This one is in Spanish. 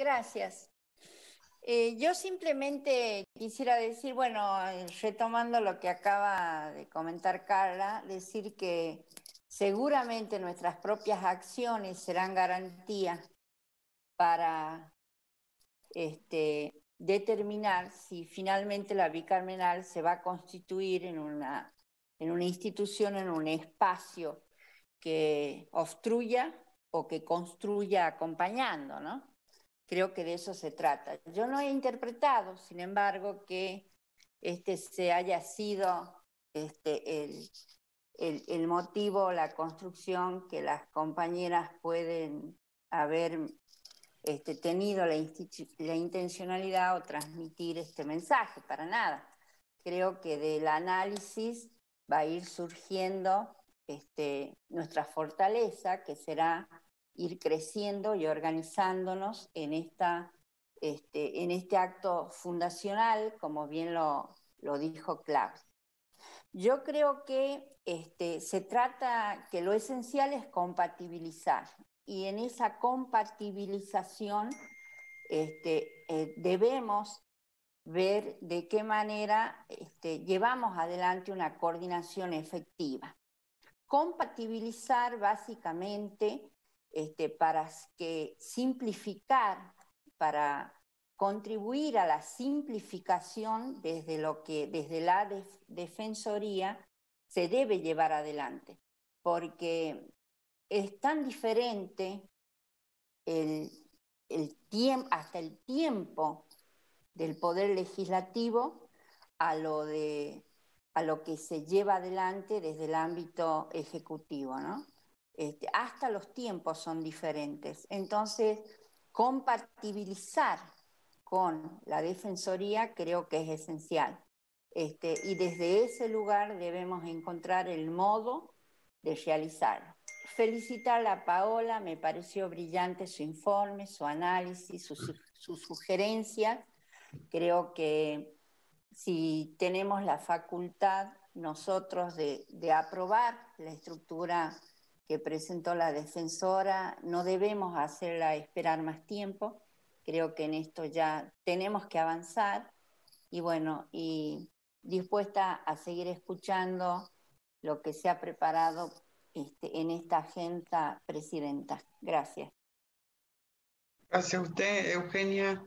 Gracias. Eh, yo simplemente quisiera decir, bueno, retomando lo que acaba de comentar Carla, decir que seguramente nuestras propias acciones serán garantía para este, determinar si finalmente la bicameral se va a constituir en una, en una institución, en un espacio que obstruya o que construya acompañando, ¿no? Creo que de eso se trata. Yo no he interpretado, sin embargo, que este se haya sido este, el, el, motivo, la construcción que las compañeras pueden haber este, tenido la, la, intencionalidad o transmitir este mensaje, para nada. Creo que del análisis va a ir surgiendo este, nuestra fortaleza, que será ir creciendo y organizándonos en, esta, este, en este acto fundacional, como bien lo, dijo Claudia. Yo creo que este, se trata que lo esencial es compatibilizar y en esa compatibilización este, eh, debemos ver de qué manera este, llevamos adelante una coordinación efectiva. Compatibilizar básicamente este, para simplificar, para contribuir a la simplificación desde lo que desde la defensoría se debe llevar adelante, porque es tan diferente el hasta el tiempo del poder legislativo a lo de a lo que se lleva adelante desde el ámbito ejecutivo, ¿no? Este, hasta los tiempos son diferentes. Entonces, compatibilizar con la Defensoría creo que es esencial. Este, y desde ese lugar debemos encontrar el modo de realizarlo. Felicitar a Paola, me pareció brillante su informe, su análisis, sus sugerencias. Creo que si tenemos la facultad nosotros de aprobar la estructura que presentó la defensora, no debemos hacerla esperar más tiempo. Creo que en esto ya tenemos que avanzar y bueno, y dispuesta a seguir escuchando lo que se ha preparado este, en esta agenda, Presidenta. Gracias. Gracias a usted, Eugenia.